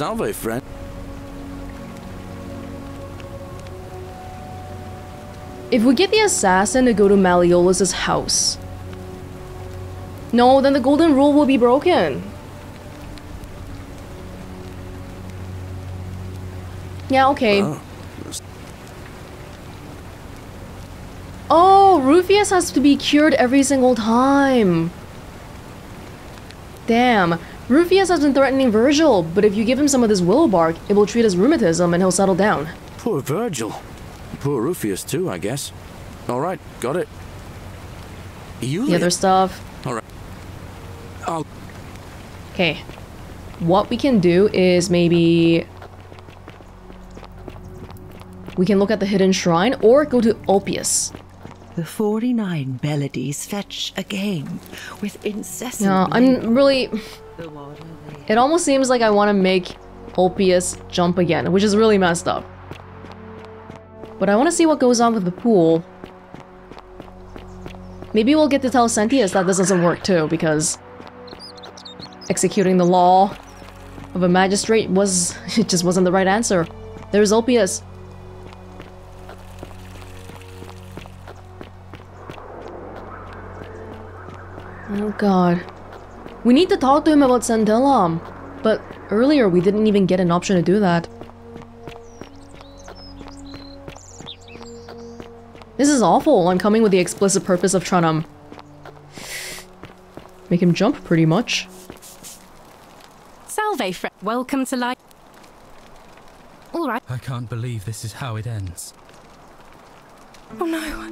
Salve, friend. If we get the assassin to go to Malleolus' house. No, then the golden rule will be broken. Yeah, okay. Oh. Oh, Rufius has to be cured every single time. Damn. Rufius has been threatening Virgil, but if you give him some of this willow bark, it will treat his rheumatism and he'll settle down. Poor Virgil. Poor Rufius, too, I guess. Alright, got it. You The other stuff. Alright. I'll. Okay. What we can do is maybe... We can look at the hidden shrine or go to Ulpius. The 49 melodies fetch again with incessant. No, I'm really... The water they It almost seems like I want to make Ulpius jump again, which is really messed up. But I want to see what goes on with the pool. Maybe we'll get to tell Sentius that this doesn't work too, because executing the law of a magistrate was it just wasn't the right answer. There's Ulpius. Oh god. We need to talk to him about Santillam. But earlier we didn't even get an option to do that. This is awful. I'm coming with the explicit purpose of trying to make him jump pretty much. Salve, friend. Welcome to life. All right. I can't believe this is how it ends. Oh no,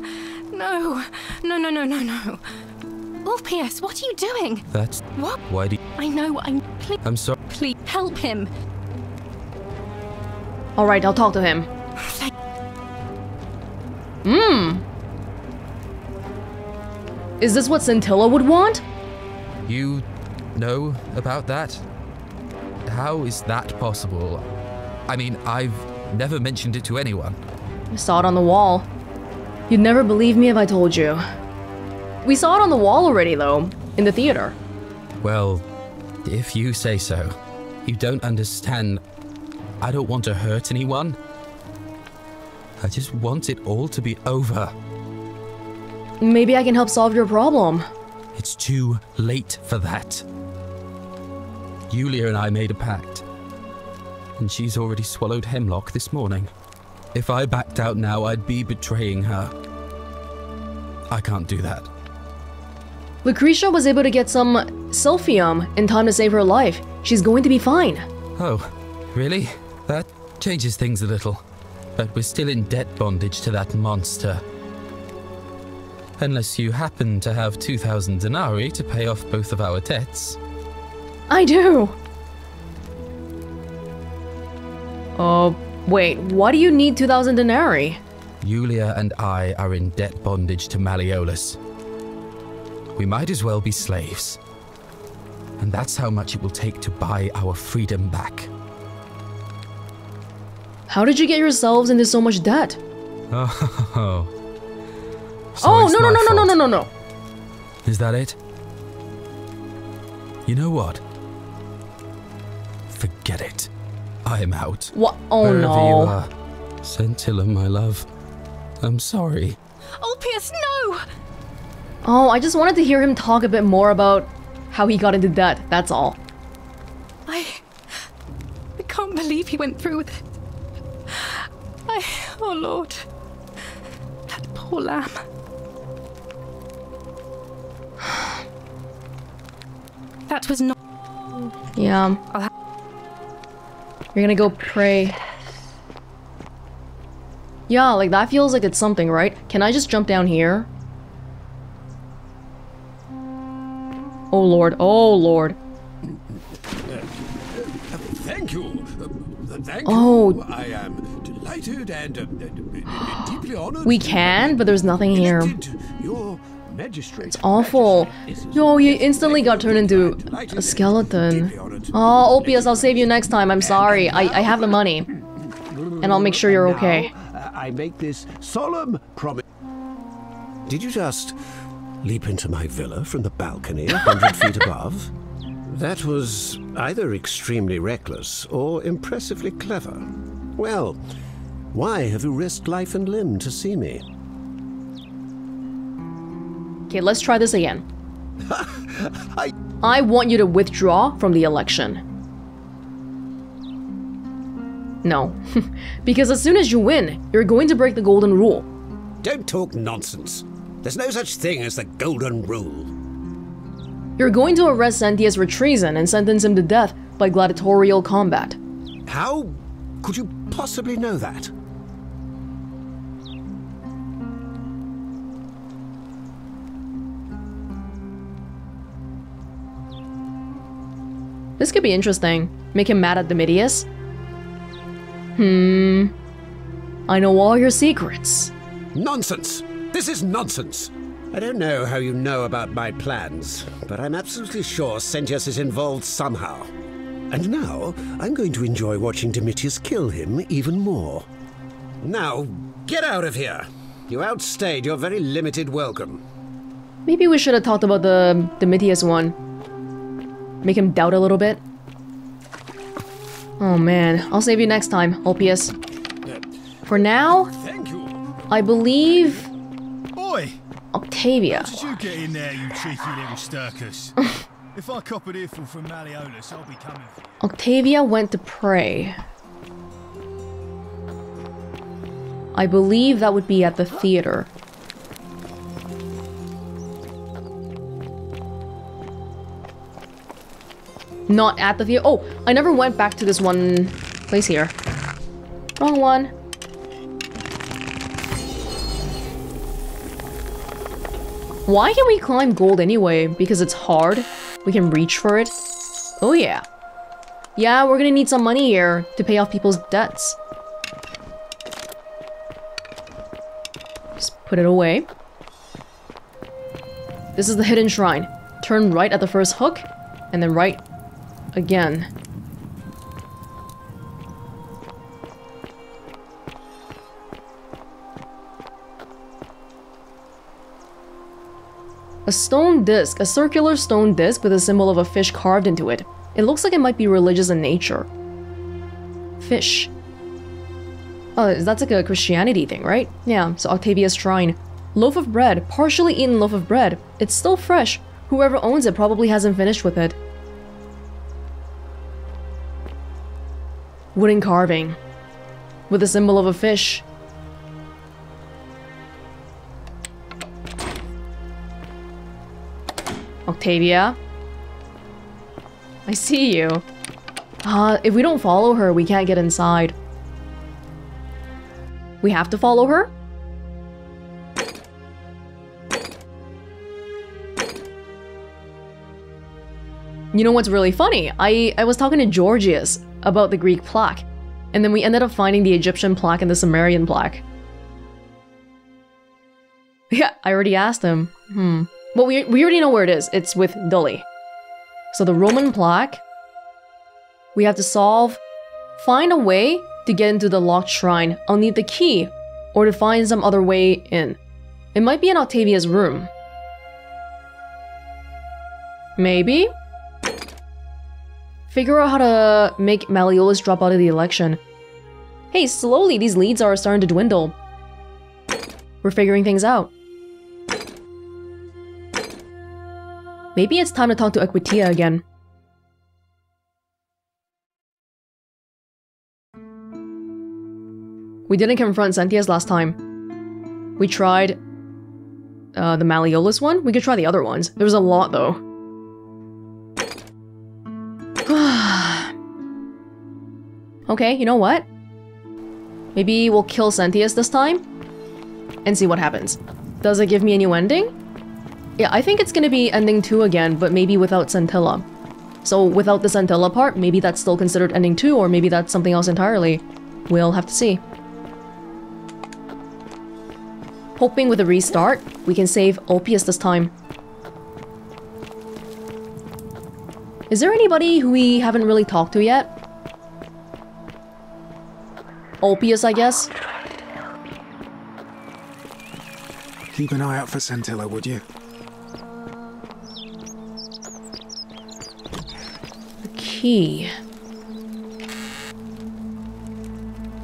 no, no, no, no, no, no. Ulpius, what are you doing? That's What? why do you, I know. I'm. Please, I'm sorry. please help him. Alright, I'll talk to him. Thank- Mmm. Is this what Scintilla would want? You know about that? How is that possible? I mean, I've never mentioned it to anyone. I saw it on the wall. You'd never believe me if I told you. We saw it on the wall already, though, in the theater. Well, if you say so. You don't understand. I don't want to hurt anyone. I just want it all to be over. Maybe I can help solve your problem. It's too late for that. Yulia and I made a pact. And she's already swallowed hemlock this morning. If I backed out now, I'd be betraying her. I can't do that. Lucretia was able to get some Silphium in time to save her life. She's going to be fine. Oh, really? That changes things a little. But we're still in debt bondage to that monster. Unless you happen to have 2,000 denarii to pay off both of our debts. I do. Oh, wait, why do you need 2,000 denarii? Yulia and I are in debt bondage to Malleolus. We might as well be slaves. And that's how much it will take to buy our freedom back. How did you get yourselves into so much debt? Oh. So oh, no, no, no, no, no, no, no, no. Is that it? You know what? Forget it. I'm out. What? Oh, Wherever no. you are. Scintilla, my love. I'm sorry. Oh, Ulpius, no! Oh, I just wanted to hear him talk a bit more about how he got into debt, that's all. I. I can't believe he went through with it. I. Oh Lord. That poor lamb. That was not. Yeah. You're gonna go pray. Yeah, like that feels like it's something, right? Can I just jump down here? Oh lord, oh lord. Thank you. Thank Oh. you. I am delighted and uh, deeply honored. We can, but there's nothing here. Your magistrate. It's awful. Yo, you instantly got turned into a skeleton. Oh, Ulpius, I'll save you next time. I'm sorry. I, I have the money. And I'll make sure you're okay. Now, uh, I make this solemn promise. Did you just leap into my villa from the balcony a hundred feet above? That was either extremely reckless or impressively clever. Well, why have you risked life and limb to see me? Okay, let's try this again. I. I want you to withdraw from the election. No. because as soon as you win, you're going to break the golden rule. Don't talk nonsense. There's no such thing as the golden rule. You're going to arrest Sentius for treason and sentence him to death by gladiatorial combat. How could you possibly know that? This could be interesting. Make him mad at Domitius. Hmm. I know all your secrets. Nonsense! This is nonsense! I don't know how you know about my plans, but I'm absolutely sure Sentius is involved somehow. And now, I'm going to enjoy watching Domitius kill him even more. Now, get out of here! You outstayed your very limited welcome. Maybe we should have talked about the Domitius one. Make him doubt a little bit. Oh man, I'll save you next time, Ulpius. For now, I believe Octavia. Did you get in there, you cheeky little if I cop an earful from Malleolus, I'll be coming for you. Octavia went to pray. I believe that would be at the theater. Not at the theater. Oh, I never went back to this one place here. Wrong one. Why can we climb gold anyway? Because it's hard? We can reach for it? Oh yeah. Yeah, we're gonna need some money here to pay off people's debts. Just put it away. This is the hidden shrine. Turn right at the first hook, and then right again. A stone disc, a circular stone disc with a symbol of a fish carved into it. It looks like it might be religious in nature. Fish. Oh, that's like a Christianity thing, right? Yeah, so Octavia's shrine. Loaf of bread, partially eaten loaf of bread. It's still fresh. Whoever owns it probably hasn't finished with it. Wooden carving. With the symbol of a fish. Octavia. I see you. Uh, if we don't follow her, we can't get inside. We have to follow her? You know what's really funny? I, I was talking to Georgius about the Greek plaque, and then we ended up finding the Egyptian plaque and the Sumerian plaque. Yeah, I already asked him. Hmm. Well, we, we already know where it is. It's with Dolly. So the Roman plaque. We have to solve. Find a way to get into the locked shrine. I'll need the key, or to find some other way in. It might be in Octavia's room. Maybe? Figure out how to make Malleolus drop out of the election. Hey, slowly these leads are starting to dwindle. We're figuring things out. Maybe it's time to talk to Equitia again. We didn't confront Sentius last time. We tried uh, the Malleolus one. We could try the other ones. There's a lot though. okay, you know what? Maybe we'll kill Sentius this time and see what happens. Does it give me a new ending? Yeah, I think it's gonna be ending 2 again, but maybe without Scintilla. So without the Scintilla part, maybe that's still considered ending 2, or maybe that's something else entirely. We'll have to see. Hoping with a restart, we can save Ulpius this time. Is there anybody who we haven't really talked to yet? Ulpius, I guess? Keep an eye out for Scintilla, would you? Key?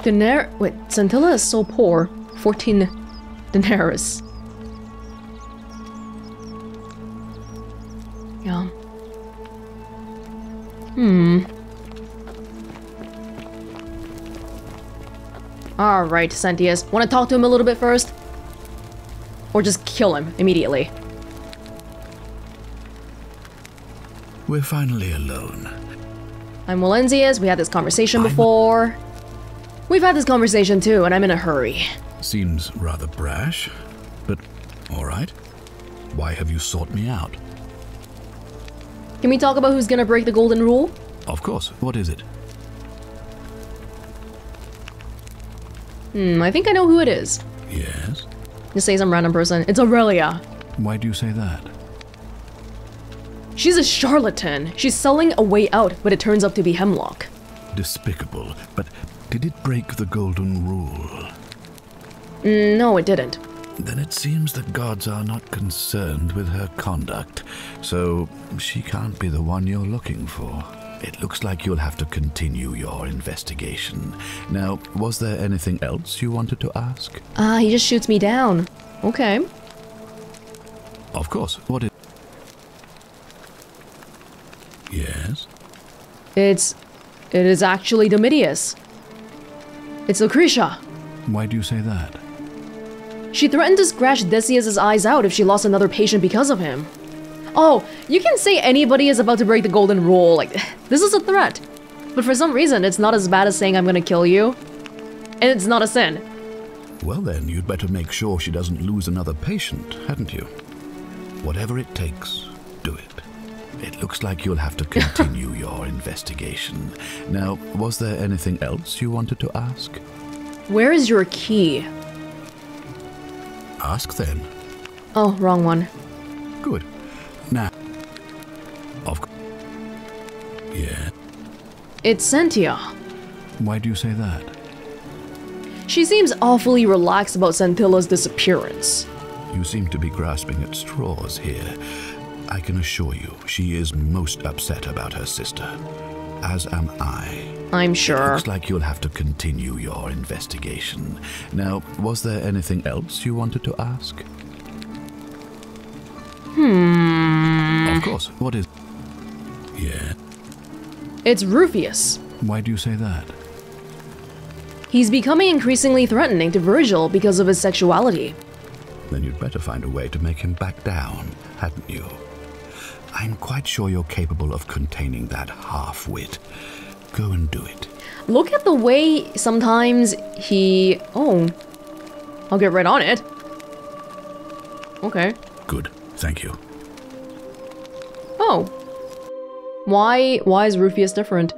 Denar- wait, Scintilla is so poor. 14 denarius. Yeah. Hmm. Alright, Sentius. Want to talk to him a little bit first? Or just kill him immediately? We're finally alone. I'm Welonzius. We had this conversation before. We've had this conversation too, and I'm in a hurry. Seems rather brash, but all right. Why have you sought me out? Can we talk about who's gonna break the golden rule? Of course. What is it? Hmm, I think I know who it is. Yes. Just say some random person. It's Aurelia. Why do you say that? She's a charlatan. She's selling a way out, but it turns out to be Hemlock. Despicable, but did it break the golden rule? No, it didn't. Then it seems the gods are not concerned with her conduct, so she can't be the one you're looking for. It looks like you'll have to continue your investigation. Now, was there anything else you wanted to ask? Ah, he just shoots me down. Okay. Of course. What is. Yes? It's. It is actually Domitius. It's Lucretia. Why do you say that? She threatened to scratch Decius's eyes out if she lost another patient because of him. Oh, you can say anybody is about to break the golden rule. Like, this is a threat. But for some reason, it's not as bad as saying I'm gonna kill you. And it's not a sin. Well, then, you'd better make sure she doesn't lose another patient, hadn't you? Whatever it takes, do it. It looks like you'll have to continue your investigation. Now, was there anything else you wanted to ask? Where is your key? Ask then. Oh, wrong one. Good. Now. Of course. Yeah. It's Sentia. Why do you say that? She seems awfully relaxed about Scintilla's disappearance. You seem to be grasping at straws here. I can assure you, she is most upset about her sister. As am I. I'm sure. Looks like you'll have to continue your investigation. Now, was there anything else you wanted to ask? Hmm. Of course. What is. Yeah. It's Rufius. Why do you say that? He's becoming increasingly threatening to Virgil because of his sexuality. Then you'd better find a way to make him back down, hadn't you? I'm quite sure you're capable of containing that half wit. Go and do it. Look at the way sometimes he. Oh. I'll get right on it. Okay. Good. Thank you. Oh. Why why is Rufius different?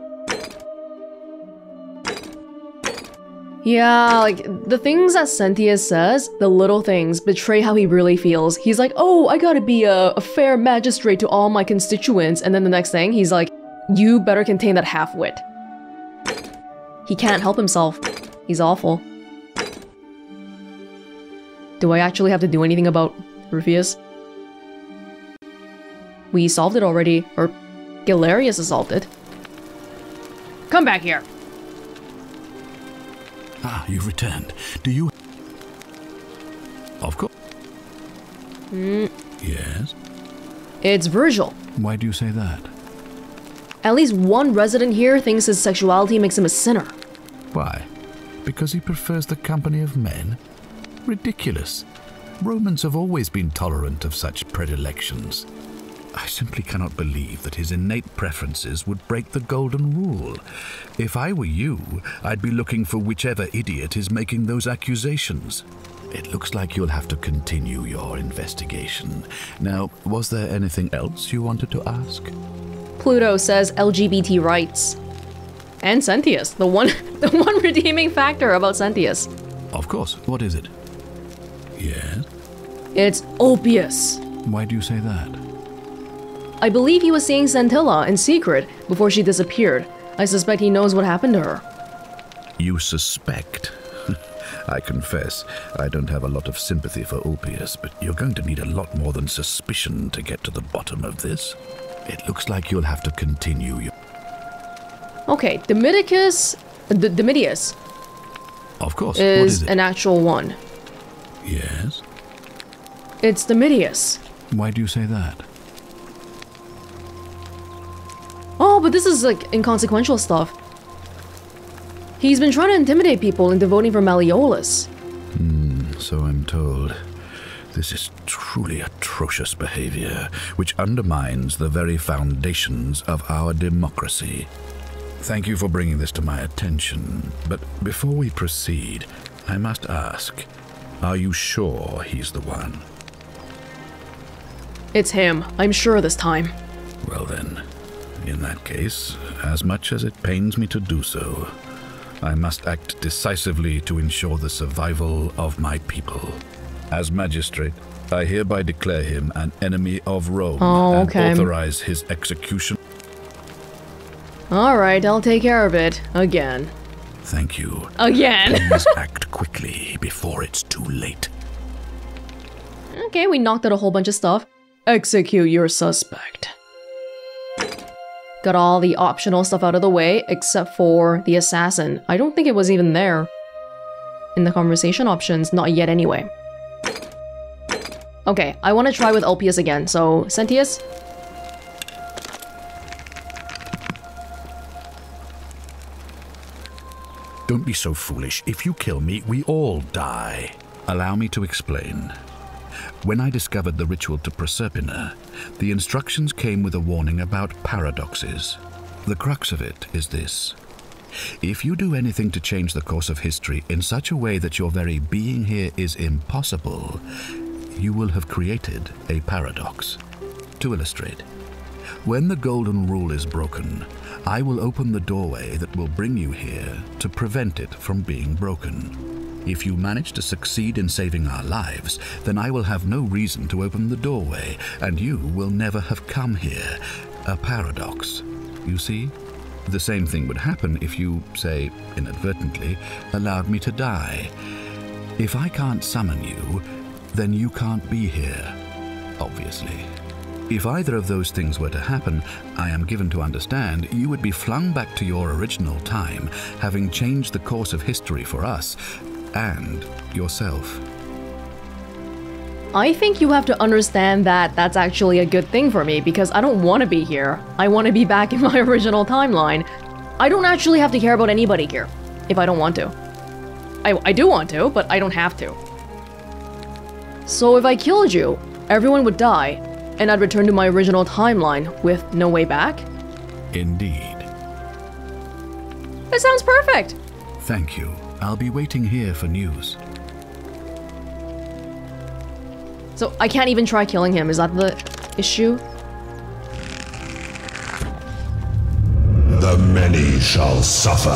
Yeah, like the things that Sentius says, the little things, betray how he really feels. He's like, oh, I gotta be a, a fair magistrate to all my constituents. And then the next thing, he's like, you better contain that half wit. He can't help himself. He's awful. Do I actually have to do anything about Rufius? We solved it already, or Galerius has solved it. Come back here. Ah, you've returned. Do you. Of course. Mm, Yes? it's Virgil. Why do you say that? At least one resident here thinks his sexuality makes him a sinner. Why? Because he prefers the company of men? Ridiculous. Romans have always been tolerant of such predilections. I simply cannot believe that his innate preferences would break the golden rule. If I were you, I'd be looking for whichever idiot is making those accusations. It looks like you'll have to continue your investigation. Now, was there anything else you wanted to ask? Pluto says LGBT rights. And Sentius, the one the one redeeming factor about Sentius. Of course. What is it? Yes? It's Ulpius. Why do you say that? I believe he was seeing Scintilla in secret before she disappeared. I suspect he knows what happened to her. You suspect? I confess, I don't have a lot of sympathy for Ulpius, but you're going to need a lot more than suspicion to get to the bottom of this. It looks like you'll have to continue your. Okay, Domidicus... D Domitius Of course. what is is it? an actual one. yes? It's Domitius. Why do you say that? But this is like inconsequential stuff. He's been trying to intimidate people into voting for Malleolus. Hmm, so I'm told. This is truly atrocious behavior, which undermines the very foundations of our democracy. Thank you for bringing this to my attention, but before we proceed, I must ask are you sure he's the one? It's him, I'm sure this time. Well, then, in that case, as much as it pains me to do so, I must act decisively to ensure the survival of my people. As magistrate, I hereby declare him an enemy of Rome Oh, and authorize his execution. Alright, I'll take care of it. Again. Thank you. Again! Please act quickly before it's too late. okay, we knocked out a whole bunch of stuff. Execute your suspect. Got all the optional stuff out of the way, except for the assassin. I don't think it was even there. In the conversation options, not yet anyway. Okay, I want to try with Ulpius again, so Sentius? Don't be so foolish. If you kill me, we all die. Allow me to explain. When I discovered the ritual to Proserpina, the instructions came with a warning about paradoxes. The crux of it is this. If you do anything to change the course of history in such a way that your very being here is impossible, you will have created a paradox. To illustrate, when the golden rule is broken, I will open the doorway that will bring you here to prevent it from being broken. If you manage to succeed in saving our lives, then I will have no reason to open the doorway, and you will never have come here. A paradox. You see? The same thing would happen if you, say, inadvertently, allowed me to die. If I can't summon you, then you can't be here. Obviously. If either of those things were to happen, I am given to understand you would be flung back to your original time, having changed the course of history for us and yourself. I think you have to understand that that's actually a good thing for me because I don't want to be here. I want to be back in my original timeline. I don't actually have to care about anybody here if I don't want to. I, I do want to, but I don't have to. So if I killed you, everyone would die, and I'd return to my original timeline with no way back? Indeed. That sounds perfect! Thank you. I'll be waiting here for news. So I can't even try killing him, is that the issue? The many shall suffer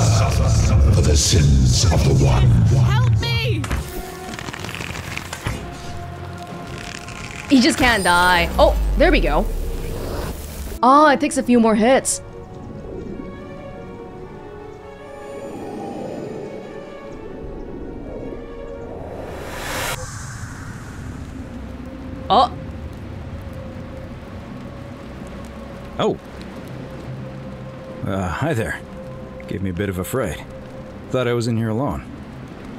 for the sins of the one. Help me! He just can't die. Oh, there we go. Ah, it takes a few more hits. Oh, Oh. Uh, hi there. Gave me a bit of a fright. Thought I was in here alone.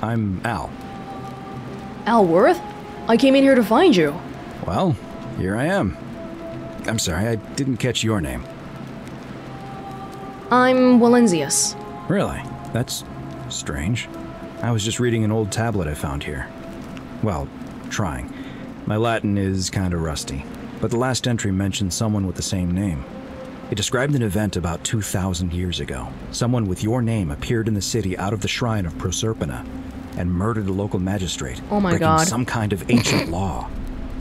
I'm Al. Alworth? I came in here to find you. Well, here I am. I'm sorry, I didn't catch your name. I'm Welonzius. Really? That's strange. I was just reading an old tablet I found here. Well, trying. My Latin is kinda rusty, but the last entry mentioned someone with the same name. It described an event about 2,000 years ago. Someone with your name appeared in the city out of the shrine of Proserpina and murdered a local magistrate, Oh my breaking God. some kind of ancient law.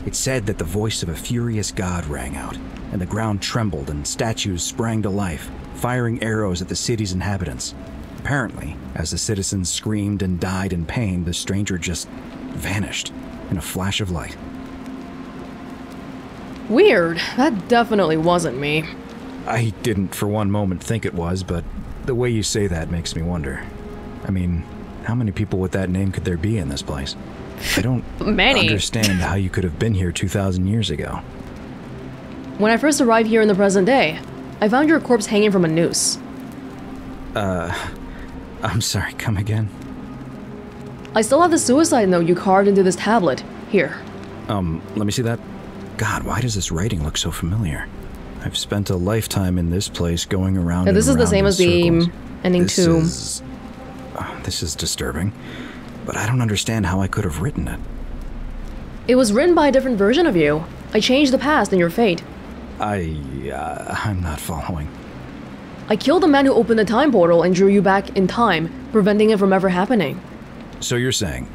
It said that the voice of a furious god rang out, and the ground trembled and statues sprang to life, firing arrows at the city's inhabitants. Apparently, as the citizens screamed and died in pain, the stranger just vanished in a flash of light. Weird. That definitely wasn't me. I didn't for one moment think it was, but the way you say that makes me wonder. I mean, how many people with that name could there be in this place? I don't Many. understand how you could have been here 2,000 years ago. When I first arrived here in the present day, I found your corpse hanging from a noose. Uh, I'm sorry, come again? I still have the suicide note you carved into this tablet. Here. Um, let me see that. God, why does this writing look so familiar? I've spent a lifetime in this place going around. Yeah, this is the same as the circles. ending This two. Is, uh, this is disturbing, but I don't understand how I could have written it. It was written by a different version of you. I changed the past and your fate. I, uh, I'm not following. I killed the man who opened the time portal and drew you back in time, preventing it from ever happening. So you're saying,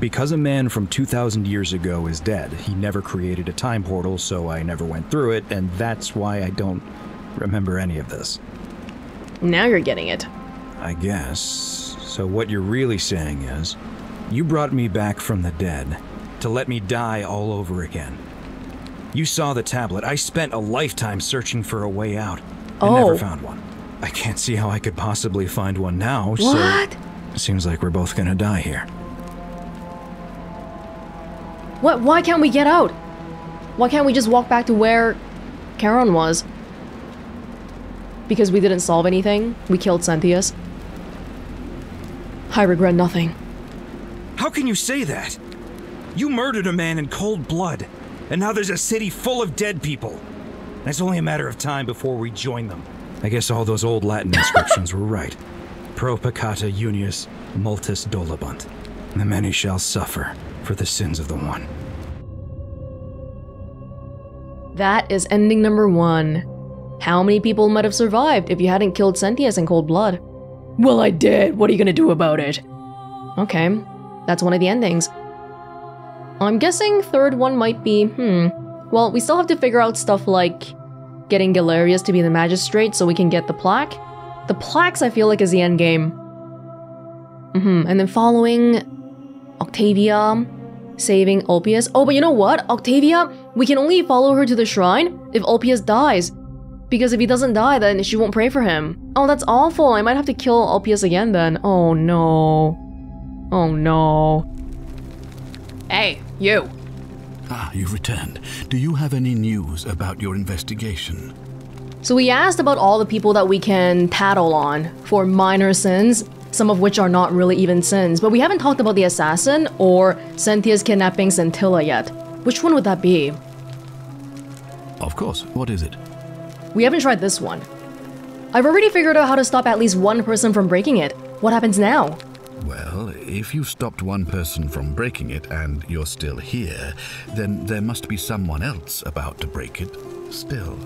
because a man from 2,000 years ago is dead, he never created a time portal, so I never went through it, and that's why I don't remember any of this. Now you're getting it. I guess. So what you're really saying is, you brought me back from the dead to let me die all over again. You saw the tablet. I spent a lifetime searching for a way out and Oh. never found one. I can't see how I could possibly find one now, so What? it seems like we're both gonna die here. What? Why can't we get out? Why can't we just walk back to where Charon was? Because we didn't solve anything? We killed Sentius? I regret nothing. How can you say that? You murdered a man in cold blood, and now there's a city full of dead people. And it's only a matter of time before we join them. I guess all those old Latin inscriptions were right. Pro peccata unius multis dolabunt. The many shall suffer for the sins of the one. That is ending number one. How many people might have survived if you hadn't killed Sentius in cold blood? Well, I did. What are you gonna do about it? Okay, that's one of the endings. I'm guessing third one might be, hmm. Well, we still have to figure out stuff like getting Galerius to be the magistrate so we can get the plaque. The plaques I feel like is the end game. Mm-hmm. And then following Octavia, saving Ulpius. Oh, but you know what? Octavia, we can only follow her to the shrine if Ulpius dies. Because if he doesn't die, then she won't pray for him. Oh, that's awful. I might have to kill Ulpius again then. Oh no. Oh no. Hey, you. Ah, you've returned. Do you have any news about your investigation? So we asked about all the people that we can tattle on for minor sins, some of which are not really even sins, but we haven't talked about the assassin or Cynthia's kidnapping Scintilla yet. Which one would that be? Of course. What is it? We haven't tried this one. I've already figured out how to stop at least one person from breaking it. What happens now? Well, if you stopped one person from breaking it and you're still here, then there must be someone else about to break it still.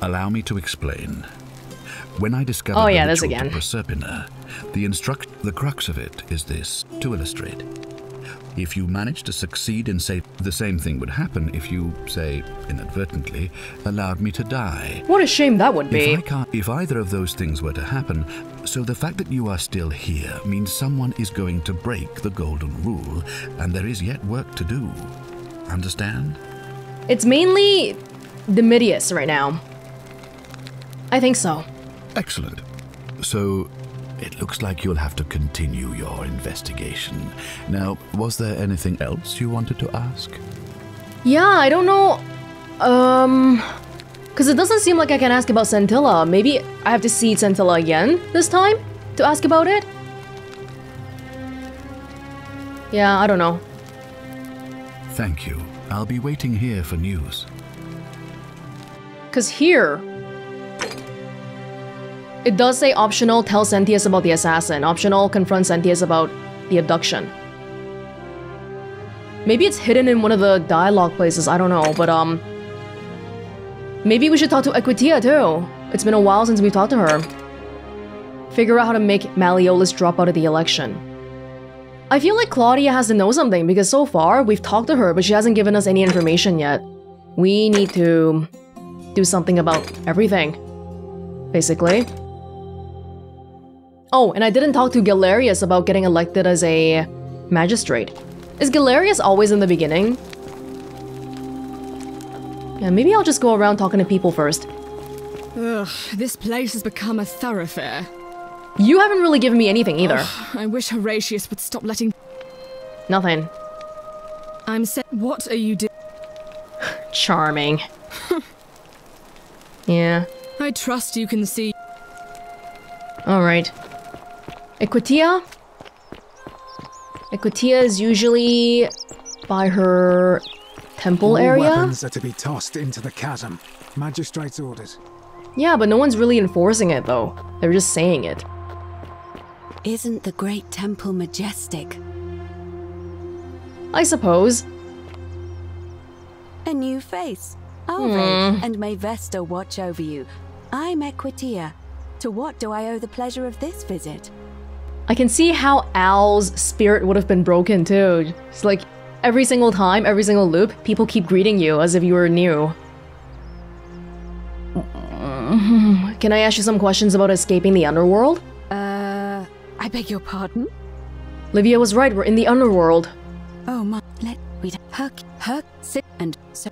Allow me to explain. When I discovered Oh, the yeah, this again. Proserpina, the instruct the crux of it is this to illustrate. If you manage to succeed in say the same thing would happen if you, say, inadvertently, allowed me to die. What a shame that would be. If I can't, if either of those things were to happen, so the fact that you are still here means someone is going to break the golden rule, and there is yet work to do. Understand? It's mainly Domitius right now. I think so. Excellent. So, it looks like you'll have to continue your investigation. Now, was there anything else you wanted to ask? Yeah, I don't know. Um. Because it doesn't seem like I can ask about Scintilla. Maybe I have to see Scintilla again this time to ask about it? Yeah, I don't know. Thank you. I'll be waiting here for news. Because here. It does say optional tell Sentius about the assassin, optional confront Sentius about the abduction. Maybe it's hidden in one of the dialogue places, I don't know, but um. Maybe we should talk to Equitia too. It's been a while since we've talked to her. Figure out how to make Malleolus drop out of the election. I feel like Claudia has to know something because so far we've talked to her, but she hasn't given us any information yet. We need to do something about everything, basically. Oh, and I didn't talk to Galerius about getting elected as a magistrate. Is Galerius always in the beginning? Yeah, maybe I'll just go around talking to people first. Ugh, this place has become a thoroughfare. You haven't really given me anything either. Ugh, I wish Horatius would stop letting. Nothing. I'm saying. What are you doing? Charming. yeah. I trust you can see. Alright. Equitia? Equitia is usually by her temple All area? weapons are to be tossed into the chasm. Magistrate's orders. Yeah, but no one's really enforcing it though. They're just saying it. Isn't the great temple majestic? I suppose. A new face. Hmm. Alve, and may Vesta watch over you. I'm Equitia. To what do I owe the pleasure of this visit? I can see how Al's spirit would have been broken too. It's like every single time, every single loop, people keep greeting you as if you were new. Can I ask you some questions about escaping the underworld? Uh, I beg your pardon? Livia was right, we're in the underworld. Oh my, let we Herc, Herc, sit and so.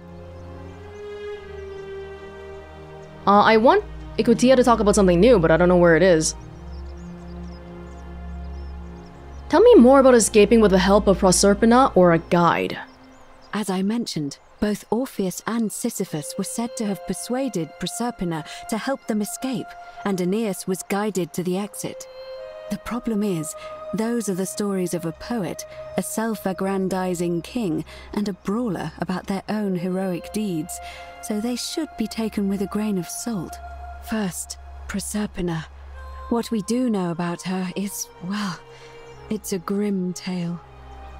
Uh, I want Equitia to talk about something new, but I don't know where it is. Tell me more about escaping with the help of Proserpina or a guide. As I mentioned, both Orpheus and Sisyphus were said to have persuaded Proserpina to help them escape, and Aeneas was guided to the exit. The problem is, those are the stories of a poet, a self aggrandizing king, and a brawler about their own heroic deeds, so they should be taken with a grain of salt. First, Proserpina. What we do know about her is, well, it's a grim tale.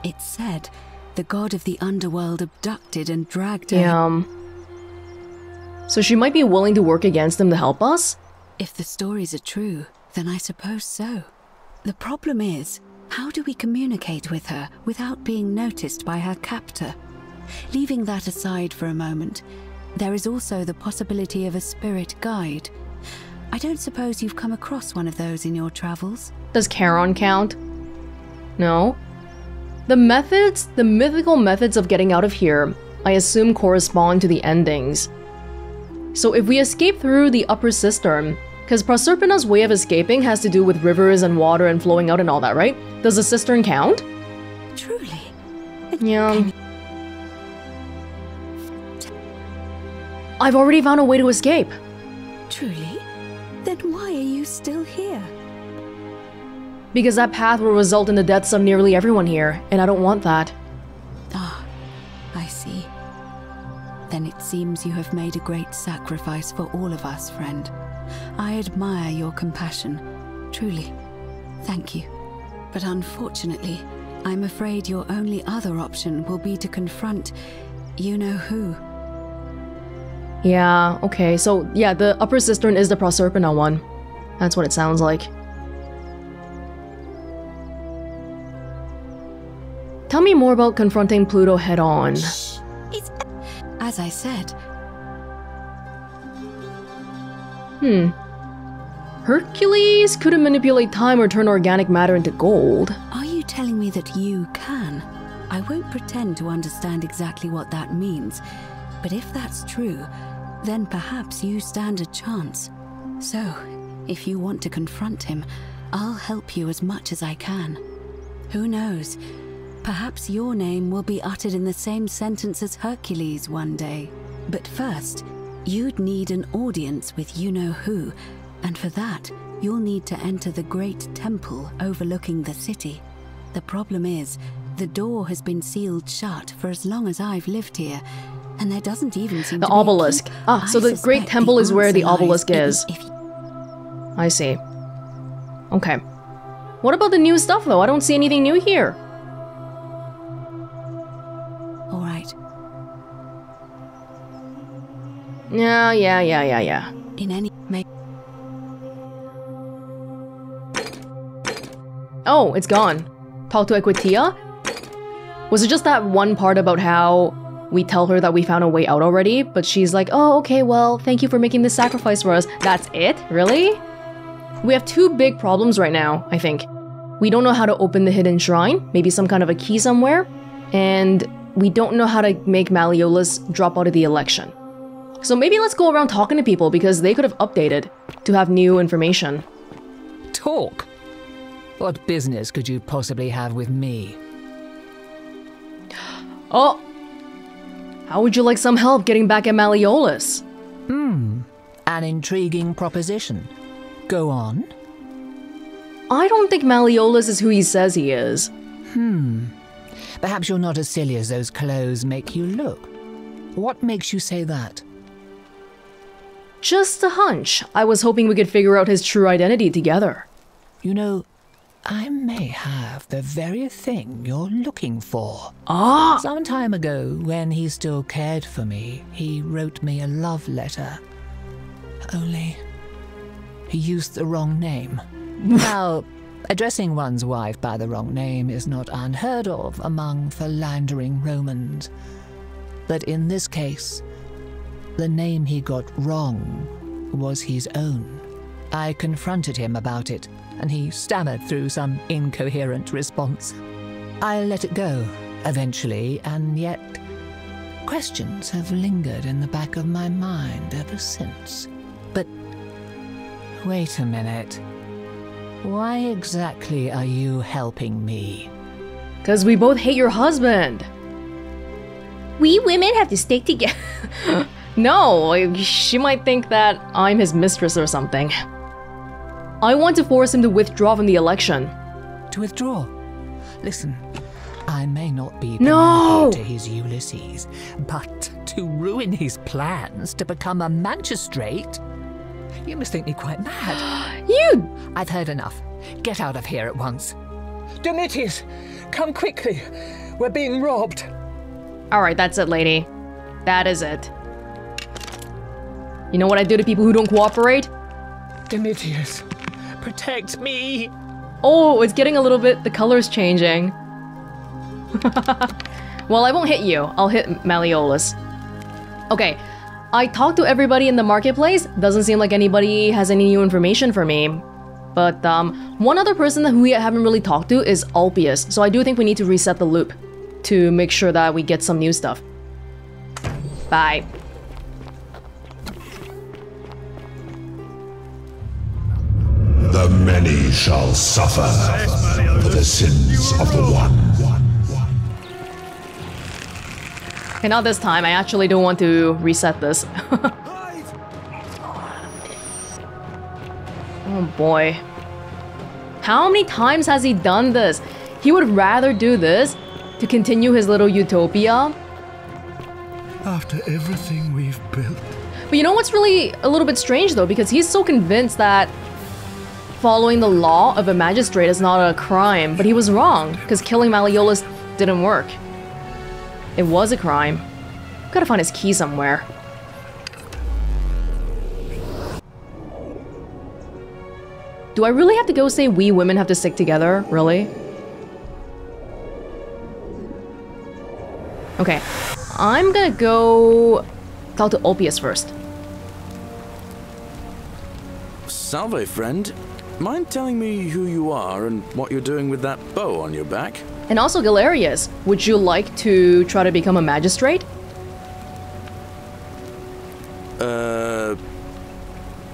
It's said the god of the underworld abducted and dragged her. Damn. So she might be willing to work against them to help us? If the stories are true, then I suppose so. The problem is, how do we communicate with her without being noticed by her captor? Leaving that aside for a moment, there is also the possibility of a spirit guide. I don't suppose you've come across one of those in your travels? Does Charon count? No. The methods, the mythical methods of getting out of here, I assume correspond to the endings. So if we escape through the upper cistern, because Proserpina's way of escaping has to do with rivers and water and flowing out and all that, right? Does the cistern count? Truly? Yeah. I've already found a way to escape. Truly? Then why are you still here? Because that path will result in the deaths of nearly everyone here, and I don't want that. Ah, I see. Then it seems you have made a great sacrifice for all of us, friend. I admire your compassion. Truly. Thank you. But unfortunately, I'm afraid your only other option will be to confront you know who. Yeah, okay, so yeah, the upper cistern is the Proserpina one. That's what it sounds like. Tell me more about confronting Pluto head on. It's as I said, Hmm. Hercules couldn't manipulate time or turn organic matter into gold. Are you telling me that you can? I won't pretend to understand exactly what that means, but if that's true, then perhaps you stand a chance. So, if you want to confront him, I'll help you as much as I can. Who knows? Perhaps your name will be uttered in the same sentence as Hercules one day. But first, you'd need an audience with you know who, and for that, you'll need to enter the great temple overlooking the city. The problem is, the door has been sealed shut for as long as I've lived here, and there doesn't even seem The to be obelisk. key. Ah, so I the Great Temple is where the obelisk is. if I see. Okay. What about the new stuff though? I don't see anything new here. Yeah, yeah, yeah, yeah, yeah. In any may Oh, it's gone. Talk to Equitia? Was it just that one part about how we tell her that we found a way out already, but she's like, oh, okay, well, thank you for making this sacrifice for us. That's it? Really? We have two big problems right now, I think. We don't know how to open the hidden shrine, maybe some kind of a key somewhere, and we don't know how to make Malleolus drop out of the election. So maybe let's go around talking to people because they could have updated to have new information. Talk? What business could you possibly have with me? Oh! How would you like some help getting back at Malleolus? Hmm, an intriguing proposition. Go on. I don't think Malleolus is who he says he is. Hmm. Perhaps you're not as silly as those clothes make you look. What makes you say that? Just a hunch. I was hoping we could figure out his true identity together. You know, I may have the very thing you're looking for. Ah! Some time ago, when he still cared for me, he wrote me a love letter. Only, he used the wrong name. now, addressing one's wife by the wrong name is not unheard of among philandering Romans. But in this case, the name he got wrong was his own. I confronted him about it, and he stammered through some incoherent response. I let it go, eventually, and yet questions have lingered in the back of my mind ever since. But wait a minute. Why exactly are you helping me? Because we both hate your husband. We women have to stick together. no, she might think that I'm his mistress or something. I want to force him to withdraw from the election. To withdraw? Listen, I may not be No! to his Ulysses, but to ruin his plans to become a magistrate? You must think me quite mad. you! I've heard enough. Get out of here at once. Domitius, come quickly. We're being robbed. Alright, that's it, lady. That is it. You know what I do to people who don't cooperate? Domitius, protect me. Oh, it's getting a little bit. The color's changing. well, I won't hit you. I'll hit Malleolus. Okay, I talked to everybody in the marketplace. Doesn't seem like anybody has any new information for me. But um, one other person that we haven't really talked to is Ulpius, so I do think we need to reset the loop to make sure that we get some new stuff. Bye. The many shall suffer for the sins of the one. Okay, not this time. I actually don't want to reset this. oh boy. How many times has he done this? He would rather do this to continue his little utopia. After everything we've built. But you know what's really a little bit strange though? Because he's so convinced that following the law of a magistrate is not a crime, but he was wrong, because killing Malleolus didn't work. It was a crime. Gotta find his key somewhere. Do I really have to go say we women have to stick together? Really? Okay. I'm gonna go talk to Ulpius first. Salve, friend. Mind telling me who you are and what you're doing with that bow on your back? And also Galerius, would you like to try to become a magistrate? Uh,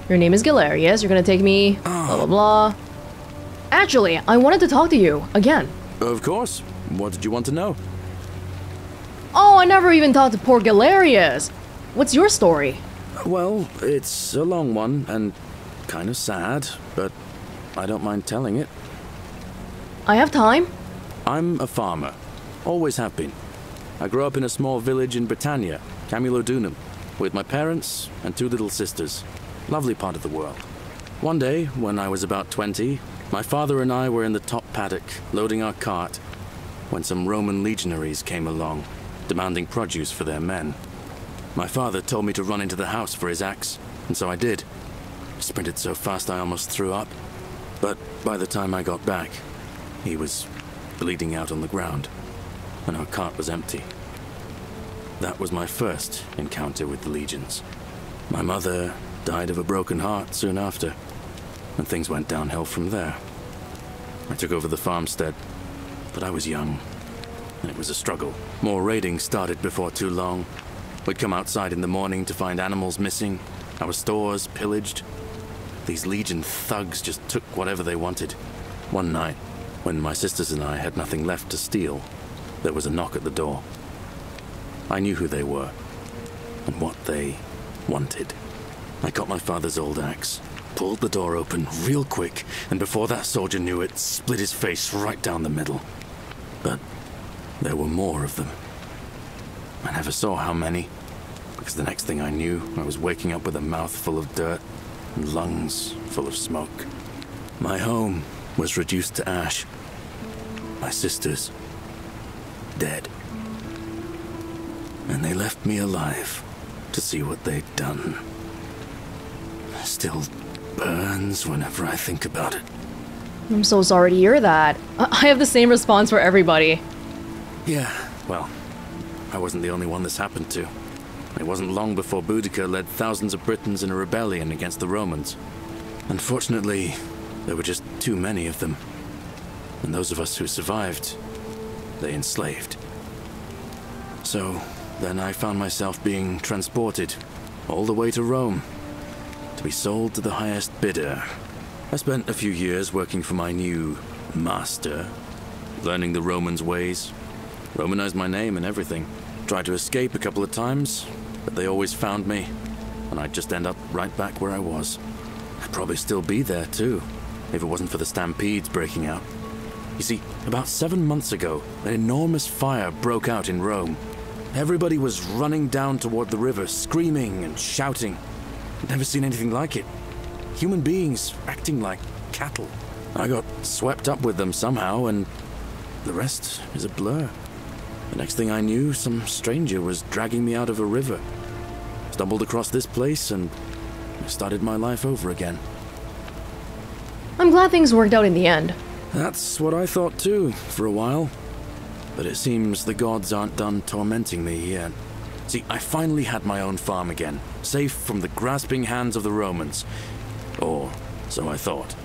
Your name is Galerius, you're gonna take me, blah blah blah. Actually, I wanted to talk to you, again. of course. What did you want to know? Oh, I never even talked to poor Galerius. What's your story? Well, it's a long one and kind of sad, but I don't mind telling it. I have time. I'm a farmer. Always have been. I grew up in a small village in Britannia, Camulodunum, with my parents and two little sisters. Lovely part of the world. One day, when I was about 20, my father and I were in the top paddock, loading our cart, when some Roman legionaries came along, demanding produce for their men. My father told me to run into the house for his axe, and so I did. Sprinted so fast I almost threw up. But by the time I got back, he was bleeding out on the ground, and our cart was empty. That was my first encounter with the legions. My mother died of a broken heart soon after, and things went downhill from there. I took over the farmstead, but I was young, and it was a struggle. More raiding started before too long. We'd come outside in the morning to find animals missing, our stores pillaged. These legion thugs just took whatever they wanted. One night, when my sisters and I had nothing left to steal, there was a knock at the door. I knew who they were and what they wanted. I got my father's old axe, pulled the door open real quick, and before that soldier knew it, split his face right down the middle. But there were more of them. I never saw how many, because the next thing I knew, I was waking up with a mouth full of dirt and lungs full of smoke. My home was reduced to ash. My sisters, dead. And they left me alive to see what they'd done. Still burns whenever I think about it. I'm so sorry to hear that. I I have the same response for everybody. Yeah, well, I wasn't the only one this happened to. It wasn't long before Boudica led thousands of Britons in a rebellion against the Romans. Unfortunately, there were just too many of them. And those of us who survived, they enslaved. So, then I found myself being transported all the way to Rome to be sold to the highest bidder. I spent a few years working for my new master, learning the Romans' ways, romanized my name and everything. Tried to escape a couple of times, but they always found me, and I'd just end up right back where I was. I'd probably still be there too, if it wasn't for the stampedes breaking out. You see, about seven months ago, an enormous fire broke out in Rome. Everybody was running down toward the river, screaming and shouting. I'd never seen anything like it. Human beings acting like cattle. I got swept up with them somehow, and the rest is a blur. The next thing I knew, some stranger was dragging me out of a river. Stumbled across this place and started my life over again. I'm glad things worked out in the end. That's what I thought too, for a while. But it seems the gods aren't done tormenting me yet. See, I finally had my own farm again, safe from the grasping hands of the Romans. Or so I thought.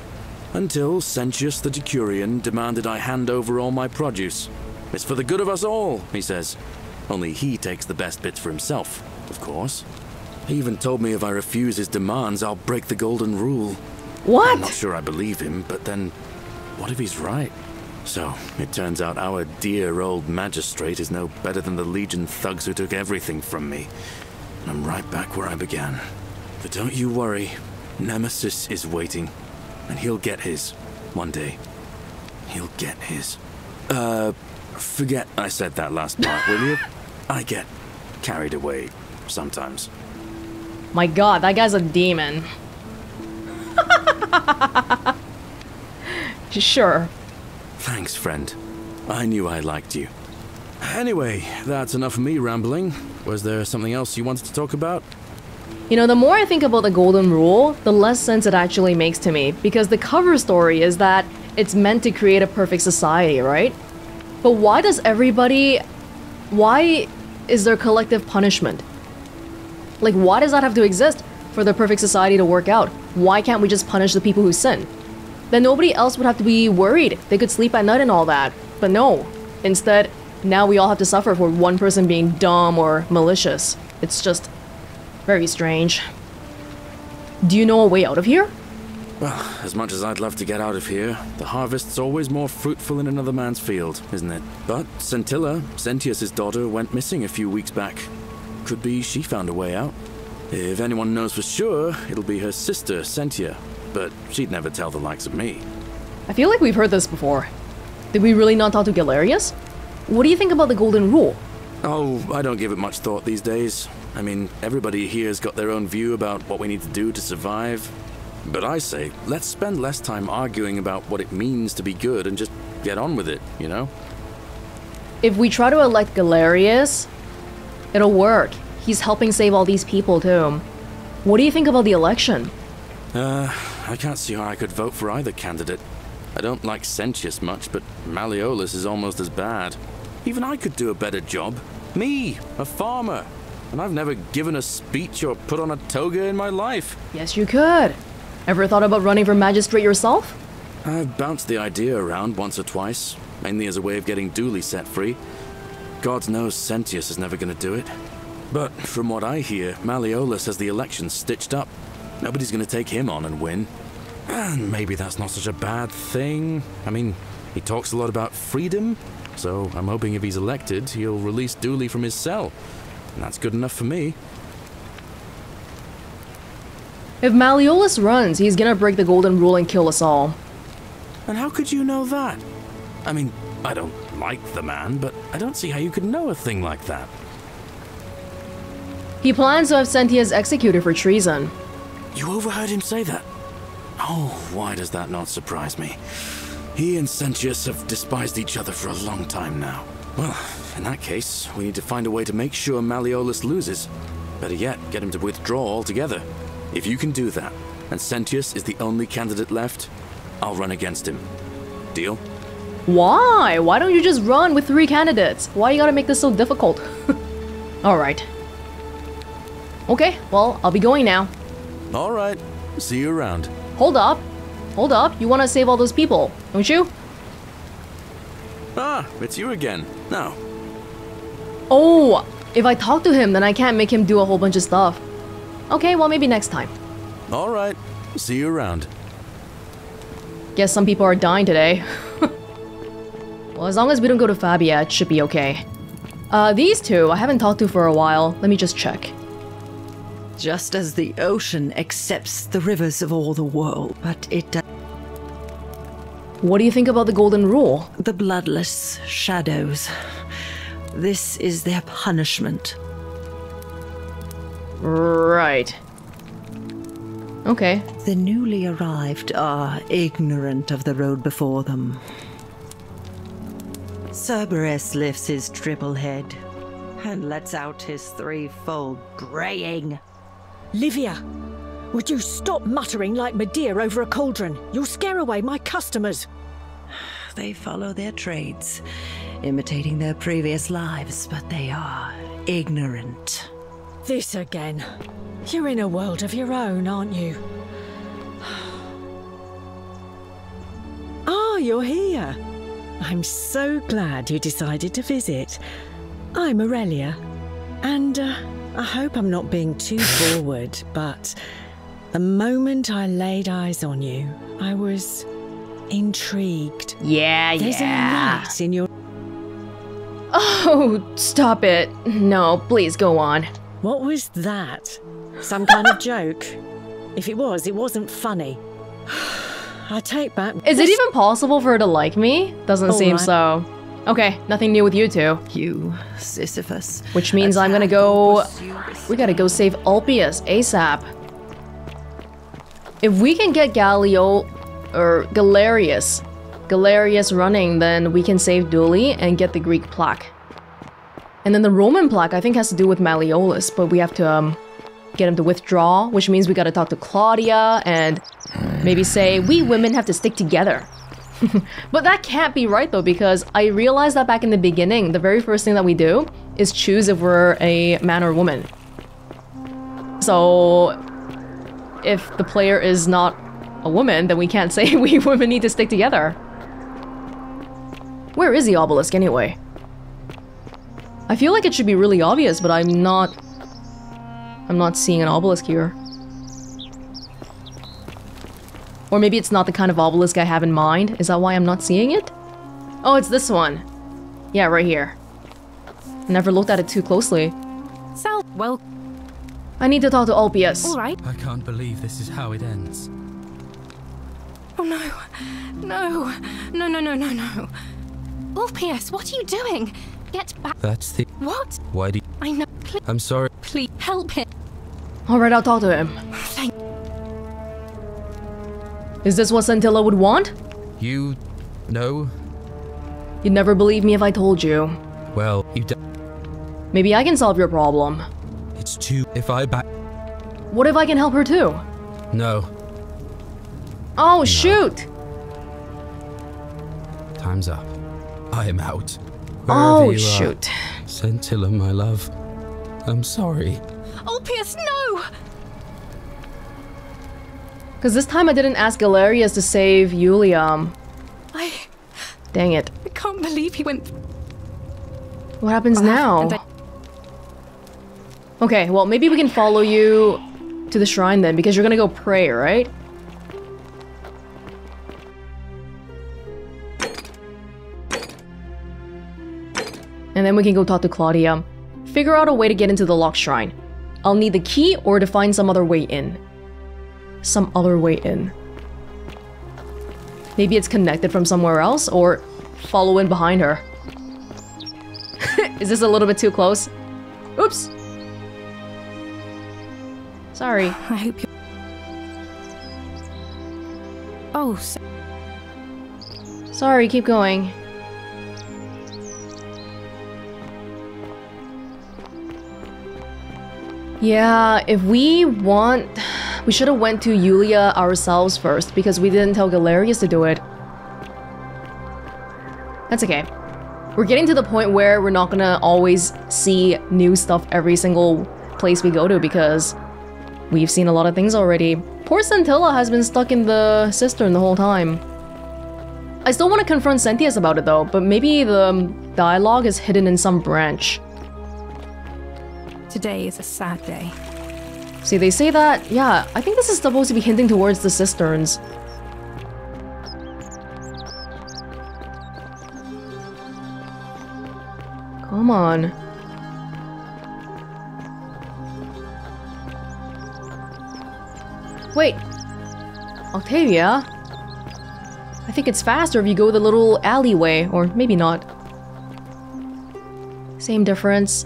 Until Sentius the Decurion demanded I hand over all my produce. It's for the good of us all, he says. Only he takes the best bits for himself, of course. He even told me if I refuse his demands, I'll break the golden rule. What? I'm not sure I believe him, but then, what if he's right? So, it turns out our dear old magistrate is no better than the Legion thugs who took everything from me. And I'm right back where I began. But don't you worry, Nemesis is waiting. And he'll get his, one day. He'll get his. Uh, forget I said that last part, will you? I get carried away sometimes. My god, that guy's a demon. sure. Thanks, friend. I knew I liked you. Anyway, that's enough of me rambling. Was there something else you wanted to talk about? You know, the more I think about the Golden Rule, the less sense it actually makes to me, because the cover story is that it's meant to create a perfect society, right? But why does everybody. Why is there collective punishment? Like, why does that have to exist for the perfect society to work out? Why can't we just punish the people who sin? Then nobody else would have to be worried. They could sleep at night and all that. But no. Instead, now we all have to suffer for one person being dumb or malicious. It's just very strange. Do you know a way out of here? Well, as much as I'd love to get out of here, the harvest's always more fruitful in another man's field, isn't it? But Scintilla, Sentius's daughter, went missing a few weeks back. Could be she found a way out. If anyone knows for sure, it'll be her sister, Sentia. But she'd never tell the likes of me. I feel like we've heard this before. Did we really not talk to Galerius? What do you think about the Golden Rule? Oh, I don't give it much thought these days. I mean, everybody here's got their own view about what we need to do to survive. But I say, let's spend less time arguing about what it means to be good and just get on with it, you know? If we try to elect Galerius, it'll work. He's helping save all these people, too. What do you think about the election? Uh, I can't see how I could vote for either candidate. I don't like Sentius much, but Malleolus is almost as bad. Even I could do a better job. Me, a farmer. And I've never given a speech or put on a toga in my life. Yes, you could. Ever thought about running for magistrate yourself? I've bounced the idea around once or twice, mainly as a way of getting Duli set free. God knows Sentius is never going to do it. But from what I hear, Malleolus has the election stitched up. Nobody's going to take him on and win. And maybe that's not such a bad thing. I mean, he talks a lot about freedom, so I'm hoping if he's elected, he'll release Duli from his cell. And that's good enough for me. If Malleolus runs, he's gonna break the golden rule and kill us all. And how could you know that? I mean, I don't like the man, but I don't see how you could know a thing like that. He plans to have Sentius executed for treason. You overheard him say that? Oh, why does that not surprise me? He and Sentius have despised each other for a long time now. Well, in that case, we need to find a way to make sure Malleolus loses. Better yet, get him to withdraw altogether. If you can do that, and Sentius is the only candidate left, I'll run against him. Deal? Why? Why don't you just run with three candidates? Why you gotta make this so difficult? Alright. Okay, well, I'll be going now. Alright, see you around. Hold up. Hold up. You wanna save all those people, don't you? Ah, it's you again. No. Oh, if I talk to him, then I can't make him do a whole bunch of stuff. Okay, well, maybe next time. Alright, see you around. Guess some people are dying today. well, as long as we don't go to Fabia, it should be okay. Uh, these two, I haven't talked to for a while. Let me just check. Just as the ocean accepts the rivers of all the world, but it does. What do you think about the Golden Rule? The bloodless shadows. This is their punishment. Right. Okay. The newly arrived are ignorant of the road before them. Cerberus lifts his triple head and lets out his threefold braying. Livia, would you stop muttering like Medea over a cauldron? You'll scare away my customers. They follow their trades, imitating their previous lives, but they are ignorant. This again. You're in a world of your own, aren't you? Ah, you're here. I'm so glad you decided to visit. I'm Aurelia, and uh, I hope I'm not being too forward, but the moment I laid eyes on you, I was intrigued. Yeah, There's yeah. a light in your. Oh, stop it. No, please go on. What was that? Some kind of joke? If it was, it wasn't funny. I take back. Is it even possible for her to like me? Doesn't All seem right. so. Okay, nothing new with you two. You, Sisyphus. Which means I'm gonna go. We gotta go save Ulpius ASAP. If we can get Gallio or Galerius, Galerius running, then we can save Duli and get the Greek plaque. And then the Roman plaque, I think, has to do with Malleolus, but we have to um, get him to withdraw, which means we gotta talk to Claudia and maybe say we women have to stick together. but that can't be right though, because I realized that back in the beginning, the very first thing that we do is choose if we're a man or woman. So if the player is not a woman, then we can't say we women need to stick together. Where is the obelisk anyway? I feel like it should be really obvious, but I'm not... I'm not seeing an obelisk here. Or maybe it's not the kind of obelisk I have in mind. Is that why I'm not seeing it? Oh, it's this one. Yeah, right here. Never looked at it too closely. Sal, well, I need to talk to Ulpius. all right. I can't believe this is how it ends. Oh no, no, no, no, no, no, no. Ulpius, what are you doing? Get back. That's the. What? Why do I know. Please, I'm sorry. please help him. Alright, I'll talk to him. Thank. Is this what Scintilla would want? You know? You'd never believe me if I told you. Well, you d- Maybe I can solve your problem. It's too. If I back. What if I can help her too? No. Oh, shoot! Time's up. I am out. Oh, Wherever you are. shoot. Scintilla, my love. I'm sorry. Oh, Ulpius, no! Because this time I didn't ask Galerius to save Julium. I, Dang it. I can't believe he went. What happens What now? happened? Okay, well, maybe we can follow you to the shrine then, because you're gonna go pray, right? And then we can go talk to Claudia. Figure out a way to get into the locked shrine. I'll need the key or to find some other way in. some other way in. Maybe it's connected from somewhere else or follow in behind her. Is this a little bit too close? Oops. Sorry. I hope you. Oh, so Sorry, keep going. Yeah, if we want... We should have went to Yulia ourselves first, because we didn't tell Galerius to do it. That's okay. We're getting to the point where we're not gonna always see new stuff every single place we go to, because we've seen a lot of things already. Poor Scintilla has been stuck in the cistern the whole time. I still want to confront Sentius about it though, but maybe the dialogue is hidden in some branch. Today is a sad day. See, they say that, yeah, I think this is supposed to be hinting towards the cisterns. Come on. Wait. Octavia? I think it's faster if you go the little alleyway, or maybe not. Same difference.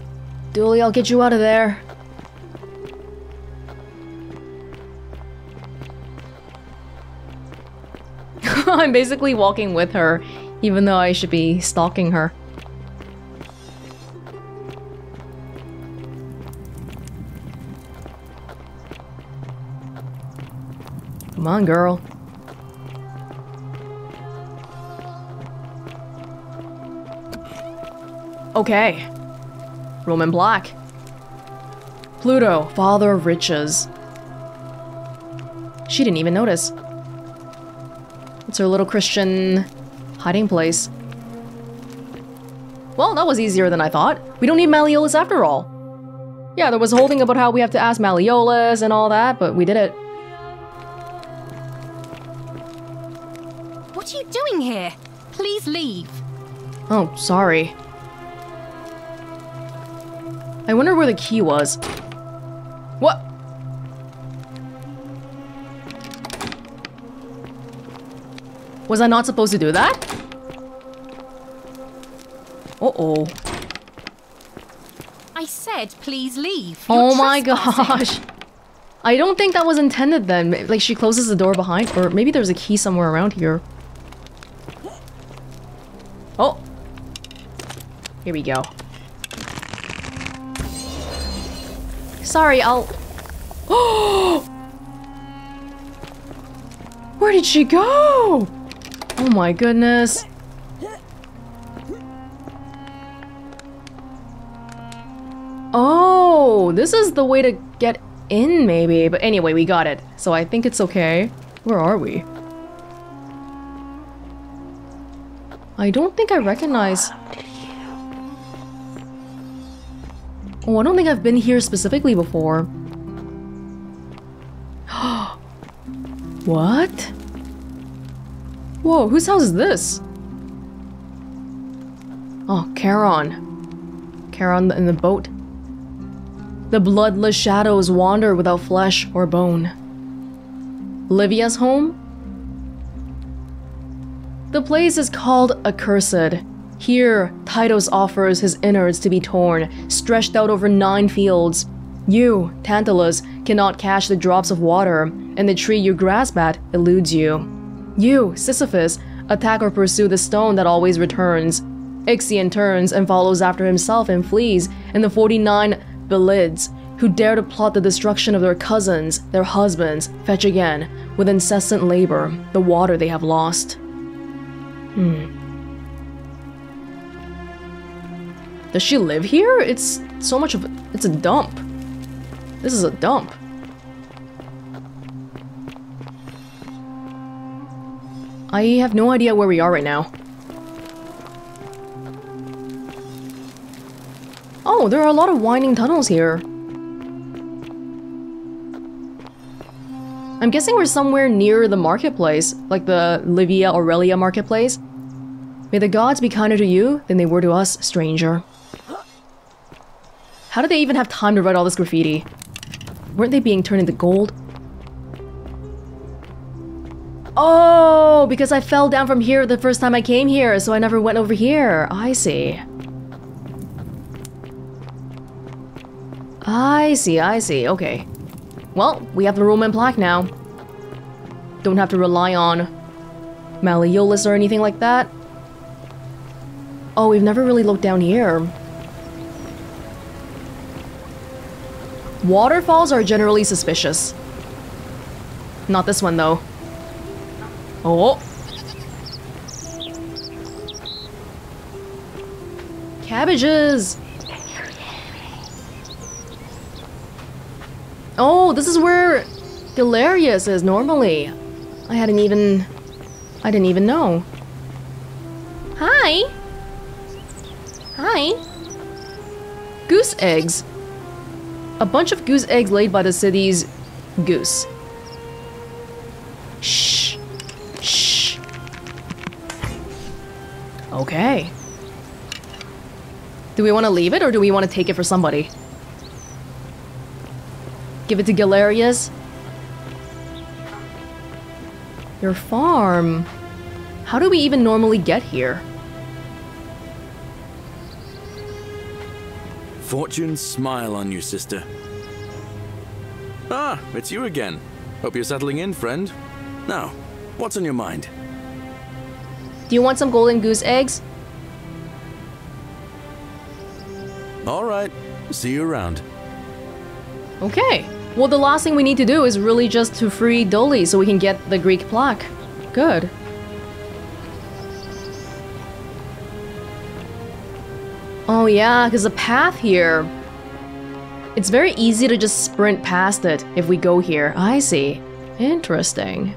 Duli, I'll get you out of there. I'm basically walking with her, even though I should be stalking her. Come on, girl. Okay. Roman plaque. Pluto, father of riches. She didn't even notice. It's her little Christian hiding place. Well, that was easier than I thought. We don't need Malleolus after all. Yeah, there was a whole thing about how we have to ask Malleolus and all that, but we did it. What are you doing here? Please leave. Oh, sorry. I wonder where the key was. What? Was I not supposed to do that? Uh-oh. I said please leave. Oh You're my gosh. I don't think that was intended then. Like she closes the door behind or maybe there's a key somewhere around here. Oh. Here we go. Sorry, I'll... Where did she go? Oh my goodness. Oh, this is the way to get in maybe. But anyway, we got it. So I think it's okay. Where are we? I don't think I recognize... Oh, I don't think I've been here specifically before. what? Whoa, whose house is this? Oh, Charon. Charon in the boat. The bloodless shadows wander without flesh or bone. Livia's home? The place is called Accursed. Here, Titus offers his innards to be torn, stretched out over nine fields. You, Tantalus, cannot catch the drops of water, and the tree you grasp at eludes you. You, Sisyphus, attack or pursue the stone that always returns. Ixion turns and follows after himself and flees, and the 49 Belides, who dare to plot the destruction of their cousins, their husbands, fetch again, with incessant labor, the water they have lost. Hmm. Does she live here? It's so much of a, it's a dump. This is a dump. I have no idea where we are right now. Oh, there are a lot of winding tunnels here. I'm guessing we're somewhere near the marketplace, like the Livia Aurelia marketplace. May the gods be kinder to you than they were to us, stranger. How did they even have time to write all this graffiti? Weren't they being turned into gold? Oh, because I fell down from here the first time I came here, so I never went over here. I see. I see, I see. Okay. Well, we have the Roman plaque now. Don't have to rely on Malleolus or anything like that. Oh, we've never really looked down here. Waterfalls are generally suspicious. Not this one, though. Oh. Cabbages! Oh, this is where Galerius is normally. I hadn't even... I didn't even know. Hi! Hi! Goose eggs. A bunch of goose eggs laid by the city's goose. Shh. Shh. Okay. Do we want to leave it or do we want to take it for somebody? Give it to Galerius? Your farm. How do we even normally get here? Fortunes smile on you, sister. Ah, it's you again. Hope you're settling in, friend. Now, what's on your mind? Do you want some golden goose eggs? All right. See you around. Okay. Well, the last thing we need to do is really just to free Duli so we can get the Greek plaque. Good. Oh yeah, because the path here... It's very easy to just sprint past it if we go here. I see. Interesting.